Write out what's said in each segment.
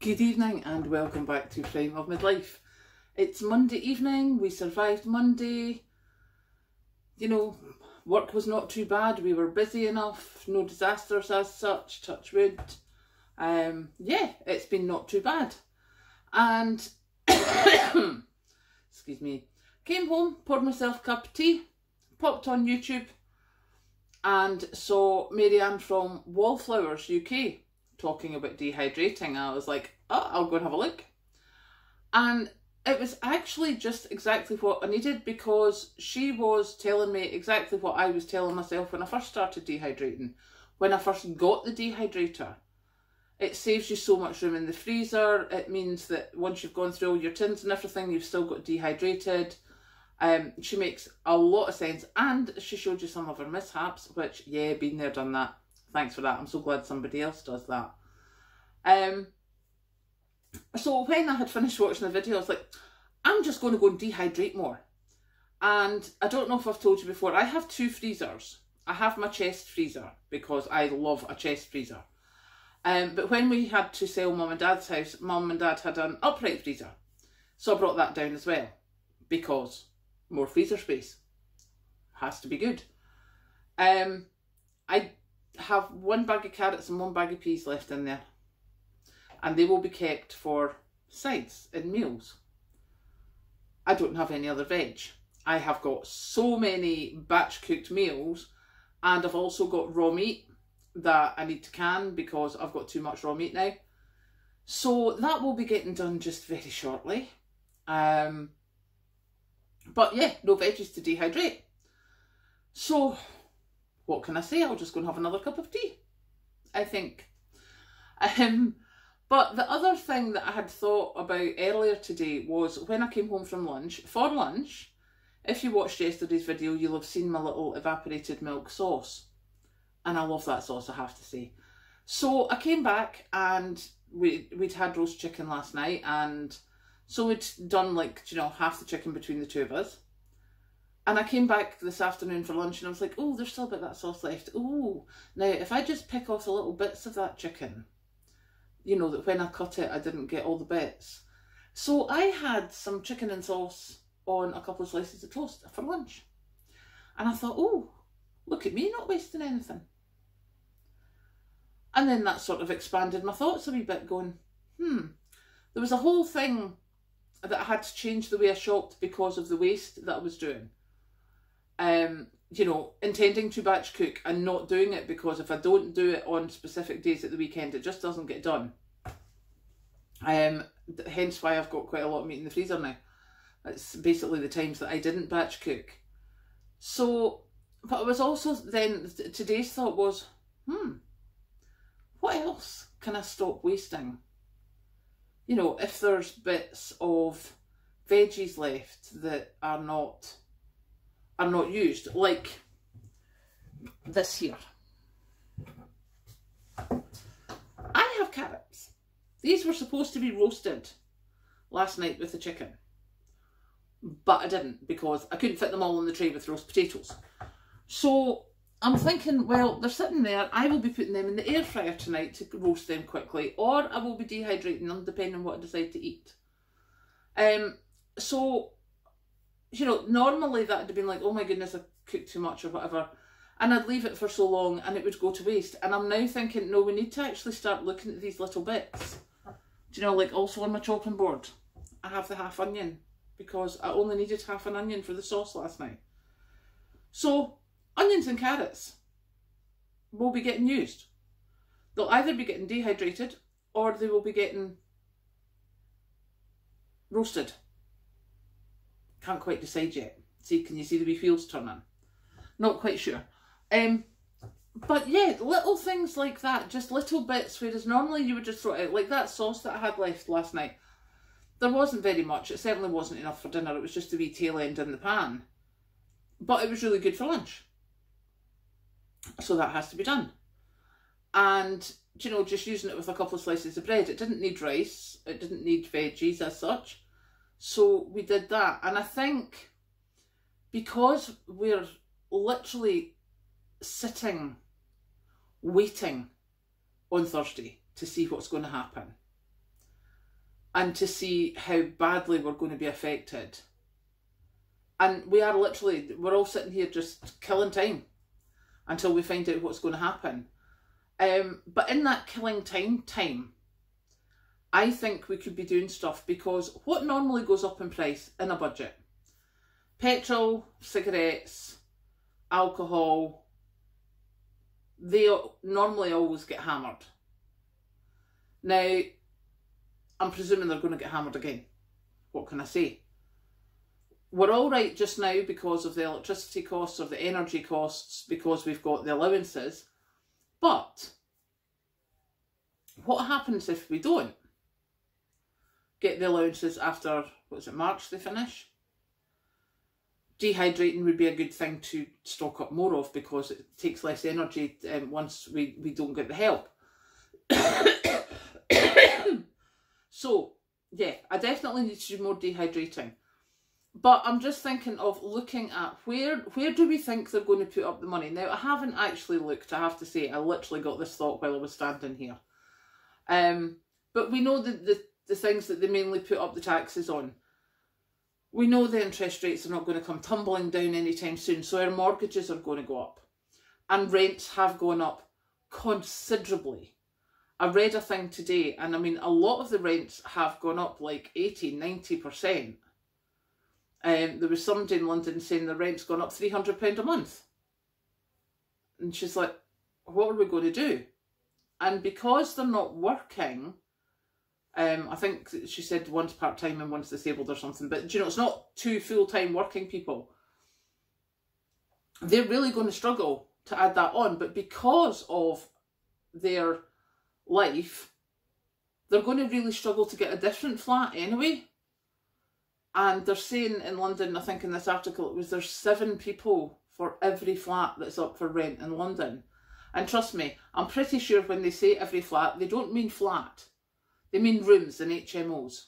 Good evening and welcome back to Prime of Midlife. It's Monday evening, we survived Monday. You know, work was not too bad, we were busy enough, no disasters as such, touch wood. Um, yeah, it's been not too bad. And, excuse me, came home, poured myself a cup of tea, popped on YouTube and saw Marianne from Wallflowers UK talking about dehydrating. I was like, oh, I'll go and have a look. And it was actually just exactly what I needed because she was telling me exactly what I was telling myself when I first started dehydrating. When I first got the dehydrator, it saves you so much room in the freezer. It means that once you've gone through all your tins and everything, you've still got dehydrated. Um, she makes a lot of sense and she showed you some of her mishaps, which, yeah, been there, done that thanks for that. I'm so glad somebody else does that. Um, so when I had finished watching the video, I was like, I'm just going to go and dehydrate more. And I don't know if I've told you before, I have two freezers. I have my chest freezer because I love a chest freezer. Um, but when we had to sell mum and dad's house, mum and dad had an upright freezer. So I brought that down as well because more freezer space has to be good. Um, I have one bag of carrots and one bag of peas left in there. And they will be kept for sides and meals. I don't have any other veg. I have got so many batch cooked meals and I've also got raw meat that I need to can because I've got too much raw meat now. So that will be getting done just very shortly. Um, but yeah, no veggies to dehydrate. So what can I say? I'll just go and have another cup of tea. I think. Um, but the other thing that I had thought about earlier today was when I came home from lunch. For lunch, if you watched yesterday's video, you'll have seen my little evaporated milk sauce. And I love that sauce, I have to say. So I came back and we, we'd had roast chicken last night and so we'd done like, you know, half the chicken between the two of us. And I came back this afternoon for lunch and I was like, oh, there's still a bit of that sauce left. Oh, now if I just pick off the little bits of that chicken, you know, that when I cut it, I didn't get all the bits. So I had some chicken and sauce on a couple of slices of toast for lunch. And I thought, oh, look at me not wasting anything. And then that sort of expanded my thoughts a wee bit, going, hmm, there was a whole thing that I had to change the way I shopped because of the waste that I was doing um, you know, intending to batch cook and not doing it because if I don't do it on specific days at the weekend, it just doesn't get done. Um, hence why I've got quite a lot of meat in the freezer now. It's basically the times that I didn't batch cook. So, but I was also then, today's thought was, hmm, what else can I stop wasting? You know, if there's bits of veggies left that are not are not used, like this here. I have carrots. These were supposed to be roasted last night with the chicken, but I didn't because I couldn't fit them all in the tray with roast potatoes. So I'm thinking, well, they're sitting there. I will be putting them in the air fryer tonight to roast them quickly, or I will be dehydrating them depending on what I decide to eat. Um, so you know, normally that would have been like, oh my goodness, I cooked too much or whatever. And I'd leave it for so long and it would go to waste. And I'm now thinking, no, we need to actually start looking at these little bits. Do you know, like also on my chopping board, I have the half onion because I only needed half an onion for the sauce last night. So, onions and carrots will be getting used. They'll either be getting dehydrated or they will be getting roasted. Can't quite decide yet. See, can you see the wee fields turning? Not quite sure. Um, but yeah, little things like that, just little bits, whereas normally you would just throw it out, like that sauce that I had left last night. There wasn't very much, it certainly wasn't enough for dinner, it was just a wee tail end in the pan. But it was really good for lunch. So that has to be done. And, you know, just using it with a couple of slices of bread. It didn't need rice, it didn't need veggies as such. So we did that. And I think because we're literally sitting, waiting on Thursday to see what's going to happen, and to see how badly we're going to be affected. And we are literally, we're all sitting here just killing time until we find out what's going to happen. Um, but in that killing time time, I think we could be doing stuff because what normally goes up in price in a budget? Petrol, cigarettes, alcohol, they normally always get hammered. Now, I'm presuming they're going to get hammered again. What can I say? We're all right just now because of the electricity costs or the energy costs because we've got the allowances. But what happens if we don't get the allowances after, what is it, March they finish? Dehydrating would be a good thing to stock up more of because it takes less energy um, once we, we don't get the help. so, yeah, I definitely need to do more dehydrating. But I'm just thinking of looking at where where do we think they're going to put up the money? Now, I haven't actually looked, I have to say. I literally got this thought while I was standing here. Um, but we know the, the, the things that they mainly put up the taxes on. We know the interest rates are not going to come tumbling down anytime soon, so our mortgages are going to go up. And rents have gone up considerably. I read a thing today, and I mean, a lot of the rents have gone up like 80, 90%. Um, there was somebody in London saying the rent's gone up £300 a month. And she's like, what are we going to do? And because they're not working, um, I think she said one's part time and one's disabled or something. But you know, it's not two full time working people. They're really going to struggle to add that on. But because of their life, they're going to really struggle to get a different flat anyway. And they're saying in London, I think in this article, it was there's seven people for every flat that's up for rent in London. And trust me, I'm pretty sure when they say every flat, they don't mean flat. They mean rooms and HMOs.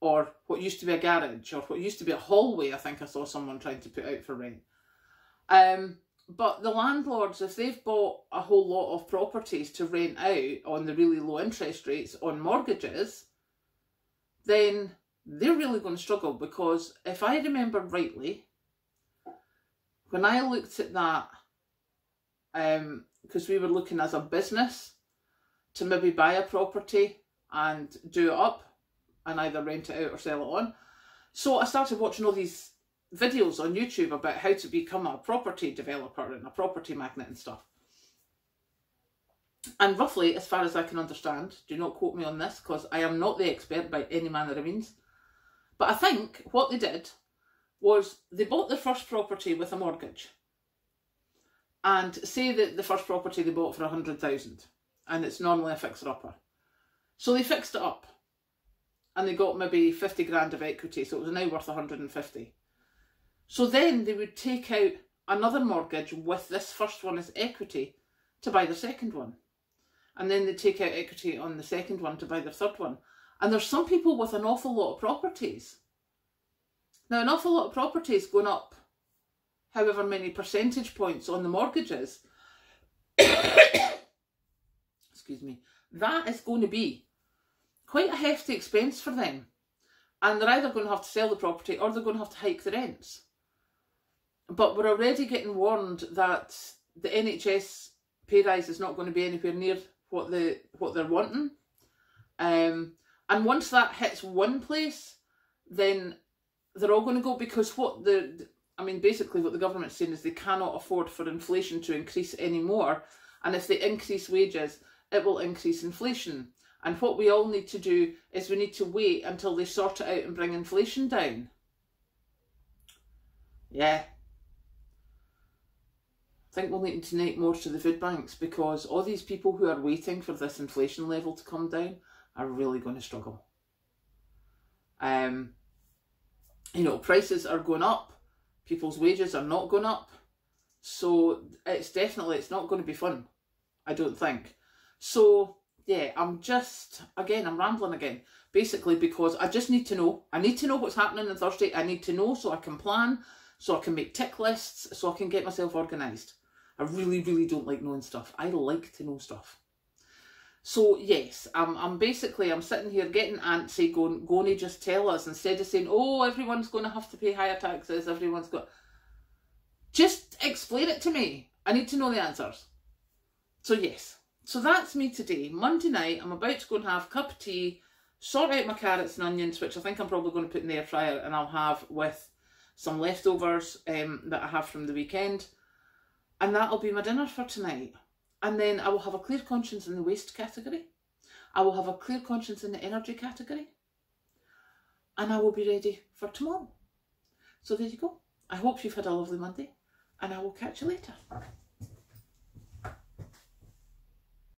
Or what used to be a garage, or what used to be a hallway, I think I saw someone trying to put out for rent. Um, but the landlords, if they've bought a whole lot of properties to rent out on the really low interest rates on mortgages, then they're really going to struggle because if I remember rightly, when I looked at that um, because we were looking as a business to maybe buy a property and do it up and either rent it out or sell it on. So I started watching all these videos on YouTube about how to become a property developer and a property magnet and stuff. And roughly, as far as I can understand, do not quote me on this because I am not the expert by any manner of means. But I think what they did was they bought their first property with a mortgage and say that the first property they bought for a hundred thousand and it's normally a fixer upper. So they fixed it up and they got maybe 50 grand of equity, so it was now worth 150. So then they would take out another mortgage with this first one as equity to buy the second one. And then they take out equity on the second one to buy the third one. And there's some people with an awful lot of properties. Now, an awful lot of properties going up however many percentage points on the mortgages, excuse me, that is going to be quite a hefty expense for them. And they're either going to have to sell the property or they're going to have to hike the rents. But we're already getting warned that the NHS pay rise is not going to be anywhere near what the what they're wanting. Um, and once that hits one place, then they're all going to go because what the I mean, basically what the government's saying is they cannot afford for inflation to increase anymore. And if they increase wages, it will increase inflation. And what we all need to do is we need to wait until they sort it out and bring inflation down. Yeah. I think we'll need to donate more to the food banks because all these people who are waiting for this inflation level to come down are really going to struggle. Um, you know, prices are going up people's wages are not going up. So it's definitely, it's not going to be fun, I don't think. So yeah, I'm just, again, I'm rambling again. Basically because I just need to know. I need to know what's happening on Thursday. I need to know so I can plan, so I can make tick lists, so I can get myself organised. I really, really don't like knowing stuff. I like to know stuff. So yes, I'm I'm basically I'm sitting here getting antsy, going, going to just tell us instead of saying, oh, everyone's going to have to pay higher taxes, everyone's got. Just explain it to me. I need to know the answers. So yes, so that's me today. Monday night, I'm about to go and have a cup of tea, sort out my carrots and onions, which I think I'm probably going to put in the air fryer, and I'll have with some leftovers um, that I have from the weekend, and that'll be my dinner for tonight. And then I will have a clear conscience in the waste category. I will have a clear conscience in the energy category. And I will be ready for tomorrow. So there you go. I hope you've had a lovely Monday and I will catch you later.